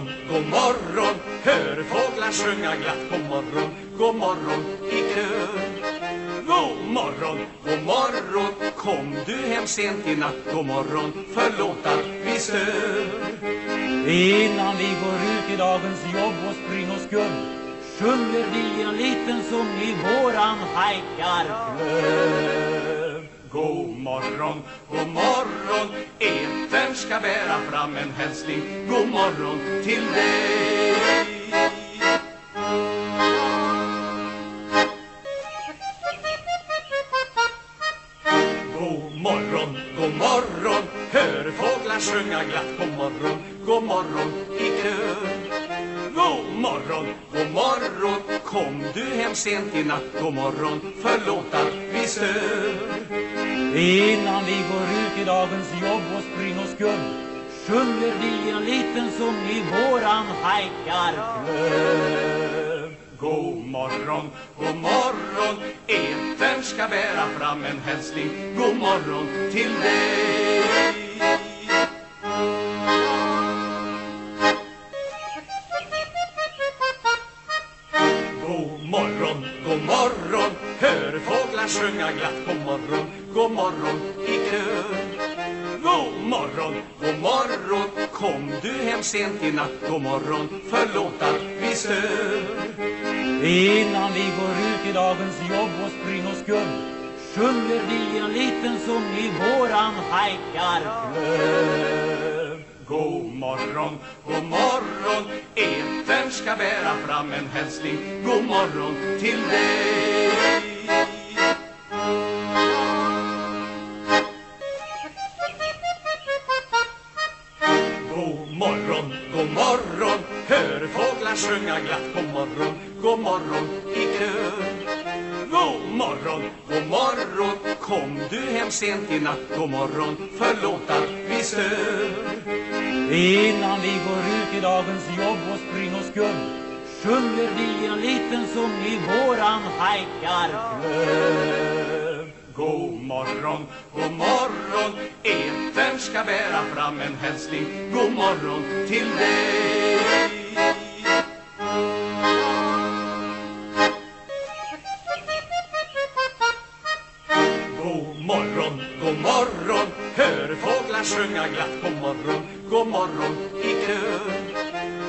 morgon, god morgon. Hör fåglar sjunga glatt God morgon, god morgon i kör God morgon, god morgon. Kom du hem sent i natt God morgon, förlåt att vi stör. Innan vi går ut i dagens jobb och spring och skubb Sjunger vi en liten sång i våran hajkarklubb God morgon, god morgon Etern ska bära fram en hälsning. God morgon till dig. God morgon, god morgon. Hör fåglar sjunga glatt. God morgon, god morgon i kör. God morgon, god morgon. Kom du hem sent i natt. God morgon, förlåt att vi stör. Innan vi går ut i dagens jobb och spring och skubb Sjunger vi en liten sång i våran hajkarklubb God morgon, god morgon Etern ska bära fram en hälsning. God morgon till dig. Hör fåglar sjunga glatt. God morgon, god morgon i kör God morgon, god morgon. Kom du hem sent i natt? God morgon, förlåt att vi stör. Innan vi går ut i dagens jobb och spring och skubb Sjunger vi en liten sång i våran hajkarklubb God morgon, god morgon. Etern ska bära fram en hälsning. God morgon till dig sjunga glatt. God morgon, god morgon i kör God morgon, god morgon. Kom du hem sent i natt? God morgon, förlåt att vi stör. Innan vi går ut i dagens jobb och spring och skubb Sjunger vi en liten sång i våran hajkarklubb God morgon, god morgon. Etern ska bära fram en hälsning. God morgon till dig sjunga glatt. God morgon, god morgon i kör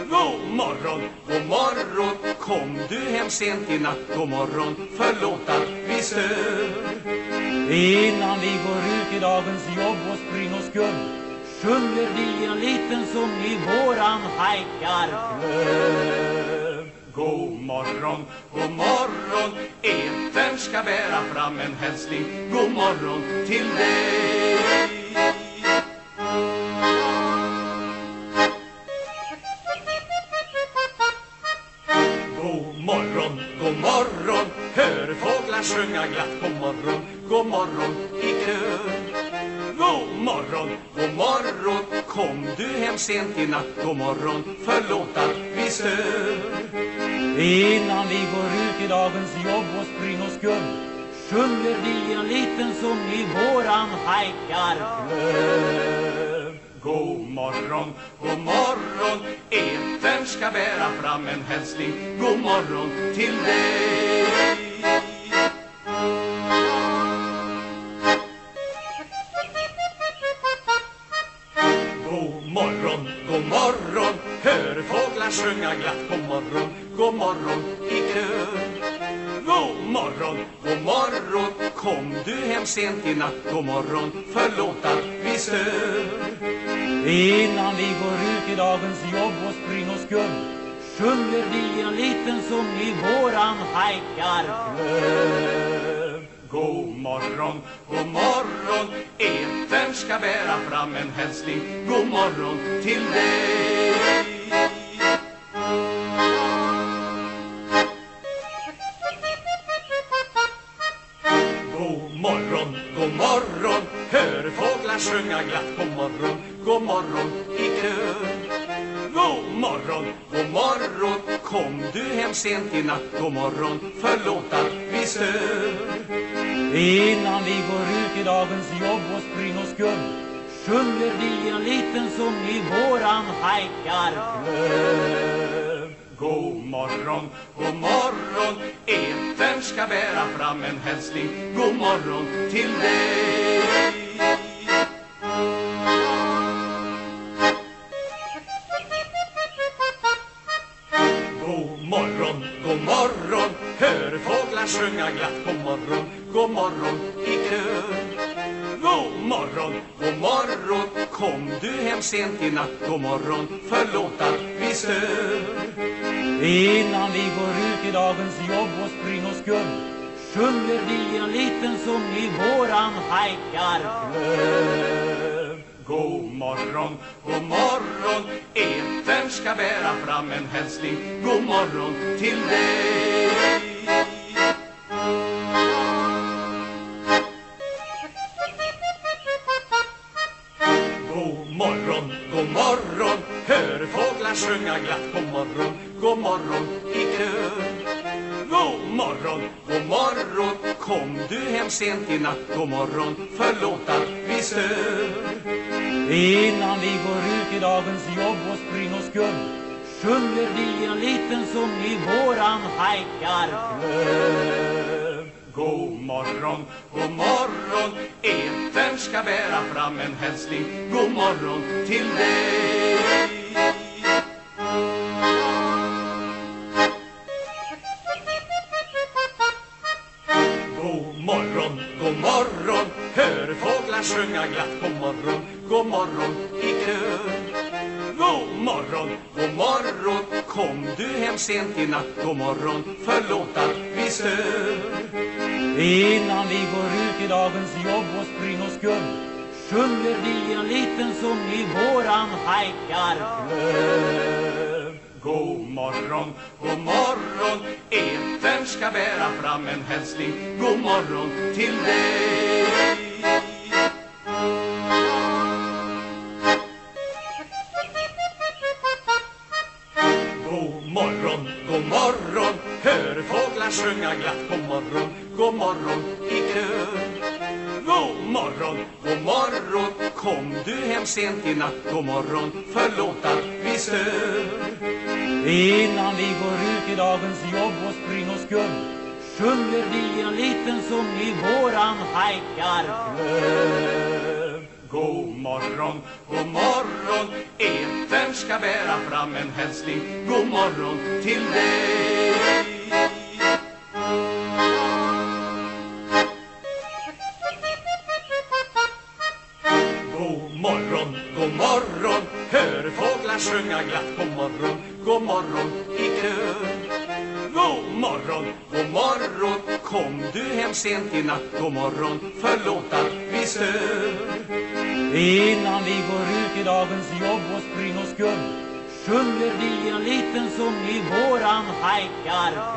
God morgon, god morgon. Kom du hem sent i natt? God morgon, förlåt att vi stör. Innan vi går ut i dagens jobb och spring och skubb Sjunger vi en liten sång i våran hajkarklubb God morgon, god morgon. Etern ska bära fram en hälsning. God morgon till dig morgon, god morgon. Hör fåglar sjunga glatt God morgon, god morgon i kör God morgon, god morgon. Kom du hem sent i natt God morgon, förlåt att vi stör. Innan vi går ut i dagens jobb och spring och skubb Sjunger vi en liten sång i våran hajkarklubb God morgon, god morgon Etern ska bära fram en hälsning. God morgon till dig. God morgon, god morgon. Hör fåglar sjunga glatt. God morgon, god morgon i kör. God morgon, god morgon. Kom du hem sent i natt. God morgon, förlåt att vi stör. Innan vi går ut i dagens jobb och spring och skubb Sjunger vi en liten sång i våran hajkarklubb God morgon, god morgon Etern ska bära fram en hälsning. God morgon till dig. Sjunga glatt God morgon, god morgon i kör God morgon, god morgon Kom du hem sent i natt God morgon, förlåt att vi stör Innan vi går ut i dagens jobb och spring och skubb sjunger vi en liten sång i våran hajkarklubb. God morgon, god morgon, etern ska bära fram en hälsning. God morgon till dig. Sjunga glatt. God morgon, god morgon i kör. God morgon, god morgon, kom du hem sent i natt. God morgon, förlåt att vi stör. Innan vi går ut i dagens jobb och spring och skubb sjunger vi en liten sång i våran hajkarklubb. God morgon, god morgon, etern ska bära fram en hälsning. God morgon till dig. Sjunga glatt. God morgon, god morgon i kör. God morgon, god morgon, kom du hem sent i natt. God morgon, förlåt att vi stör. Innan vi går ut i dagens jobb och spring och skubb sjunger vi en liten sång i våran hajkarklubb. God morgon, god morgon, etern ska bära fram en hälsning. God morgon till dig. Morgon, god morgon, hör fåglar sjunga glatt. God morgon, god morgon i kör. God morgon, god morgon, kom du hem sent i natt. God morgon, förlåt att vi stör. Innan vi går ut i dagens jobb och spring och skubb sjunger vi en liten sång i våran hajkarklubb. God morgon, god morgon, etern ska bära fram en hälsning. God morgon till dig. God morgon, god morgon, hör fåglar sjunga glatt. God morgon, god morgon i kör. God morgon, god morgon, kom du hem sent i natt. God morgon, förlåt att vi stör. Innan vi går ut i dagens jobb och spring och skubb sjunger vi en liten sång i våran hajkarklubb. God morgon, god morgon, etern ska bära fram en hälsning. God morgon till dig. God morgon, god morgon, hör fåglar sjunga glatt. God morgon, morgon i kör. God morgon, god morgon, kom du hem sent i natt. God morgon, förlåt att vi stör. Innan vi går ut i dagens jobb och spring och skubb sjunger vi en liten sång i våran hajkarklubb.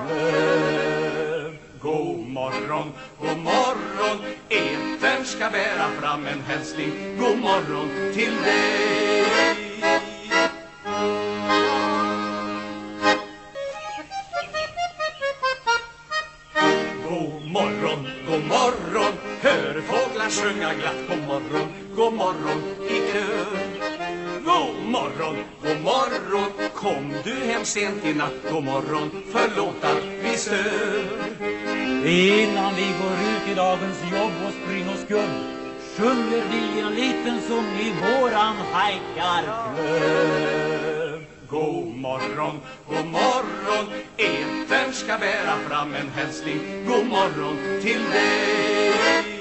God morgon, god morgon, etern ska bära fram en hälsning. God morgon till dig. Sjunga glatt. God morgon, god morgon i kör. God morgon, god morgon, kom du hem sent i natt. God morgon, förlåt att vi stör. Innan vi går ut i dagens jobb och spring och skubb sjunger vi en liten sång i våran hajkarklubb. God morgon, god morgon, etern ska bära fram en hälsning. God morgon till dig.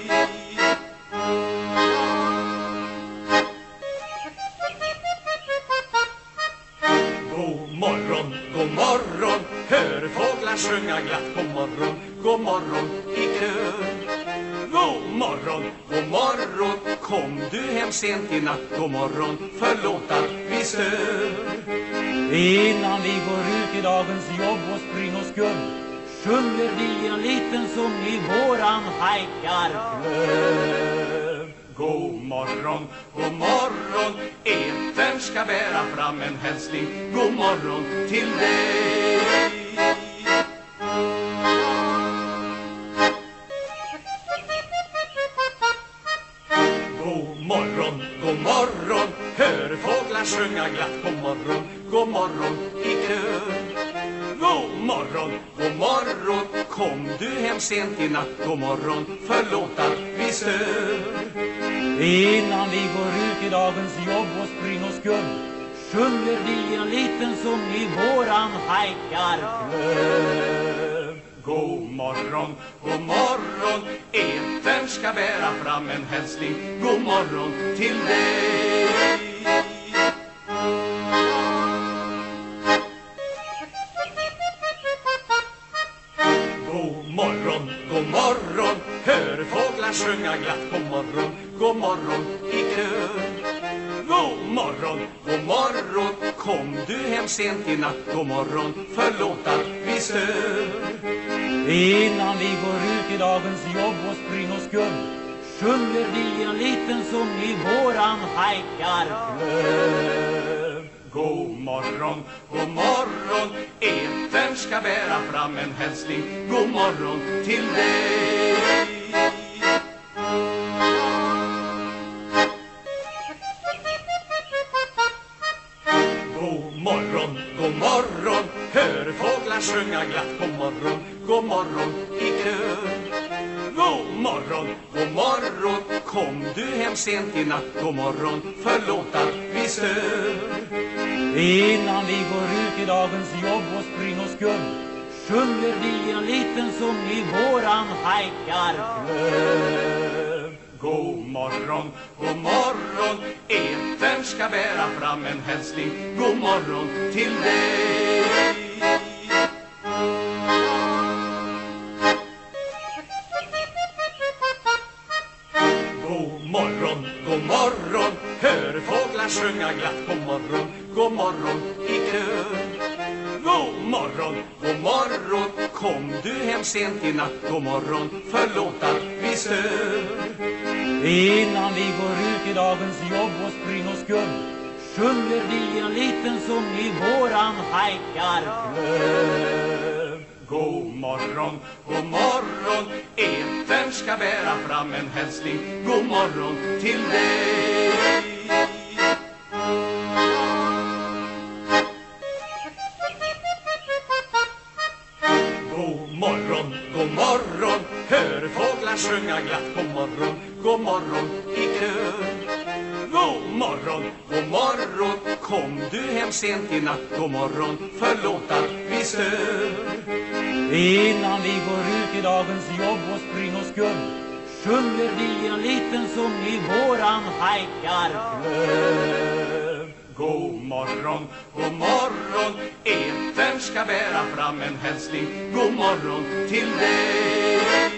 Sjunga glatt. God morgon, god morgon i kör. God morgon, god morgon, kom du hem sent i natt. God morgon, förlåt att vi stör. Innan vi går ut i dagens jobb och spring och skubb sjunger vi en liten sång i våran hajkarklubb. God morgon, god morgon, etern ska bära fram en hälsning. God morgon till dig. Morgon, god morgon. Hör fåglar sjunga glatt God morgon, god morgon i kör God morgon, god morgon. Kom du hem sent i natt God morgon, förlåt att vi stör. Innan vi går ut i dagens jobb och spring och skum sjunger vi en liten sång i våran hajkarklubb. God morgon, god morgon. Etern ska bära fram en hälsning. God morgon till dig. God morgon, god morgon. Hör fåglar sjunga glatt. God morgon, god morgon i kör God morgon, god morgon. Kom du hem sent i natt. God morgon, förlåt att vi stör. Innan vi går ut i dagens jobb och spring och skubb sjunger vi en liten sång i våran hajkarklubb. God morgon, god morgon Etern ska bära fram en hälsning. God morgon till dig. God morgon, god morgon Hör fåglar sjunga glatt. God morgon, morgon i kör God morgon, god morgon. Kom du hem sent i natt? God morgon, förlåt att vi stör. Innan vi går ut i dagens jobb och spring och skubb sjunger vi en liten sång i våran hajkarklubb. God morgon, god morgon. Etern ska bära fram en hälsning. God morgon till dig Fåglar sjunga glatt. God morgon, god morgon i kör God morgon, god morgon. Kom du hem sent i natt? God morgon, förlåt att vi stör. Innan vi går ut i dagens jobb och spring och skubb sjunger vi en liten sång i våran hajkarklubb. God morgon, god morgon. Etern ska bära fram en hälsning. God morgon till dig sjunga glatt. God morgon, god morgon i kör God morgon, god morgon. Kom du hem sent i natt? God morgon, förlåt att vi stör. Innan vi går ut i dagens jobb och spring och skubb sjunger vi en liten sång i våran hajkarklubb. God morgon, god morgon. Etern ska bära fram en hälsning. God morgon till dig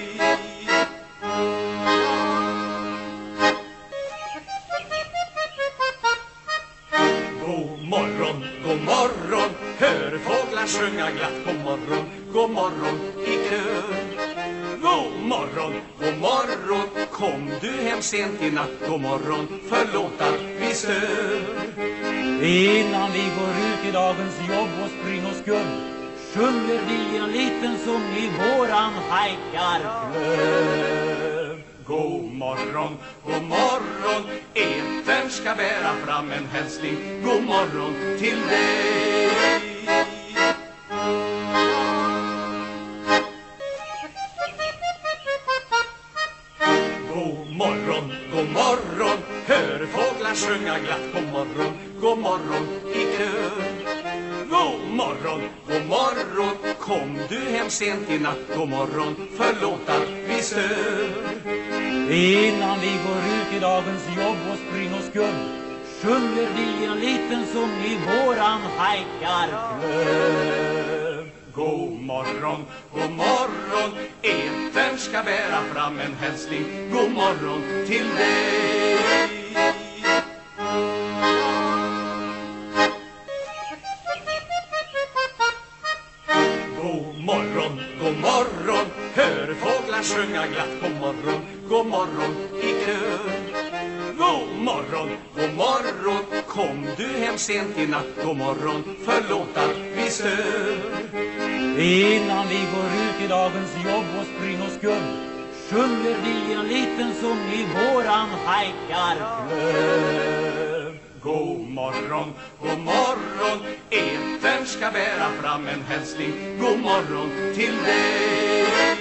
morgon Hör fåglar sjunga glatt. God morgon, god morgon i kör God morgon, god morgon. Kom du hem sent i natt? God morgon, förlåt att vi stör. Innan vi går ut i dagens jobb och spring och skubb sjunger vi en liten sång i våran hajkarklubb. God morgon, god morgon. Etern ska bära fram en hälsning. God morgon till dig sjunga glatt God morgon, god morgon i kör God morgon, god morgon. Kom du hem sent i natt? God morgon, förlåt att vi stör. Innan vi går ut i dagens jobb och spring och skubb sjunger vi en liten sång i våran hajkarklubb. God morgon, god morgon. Etern ska bära fram en hälsning. God morgon till dig sjunga glatt God morgon, god morgon i kör God morgon, god morgon Kom du hem sent i natt God morgon, förlåt att vi stör Innan vi går ut i dagens jobb och spring och skubb sjunger vi en liten sång i våran hajkarklubb. God morgon, god morgon, etern ska bära fram en hälsning. God morgon till dig.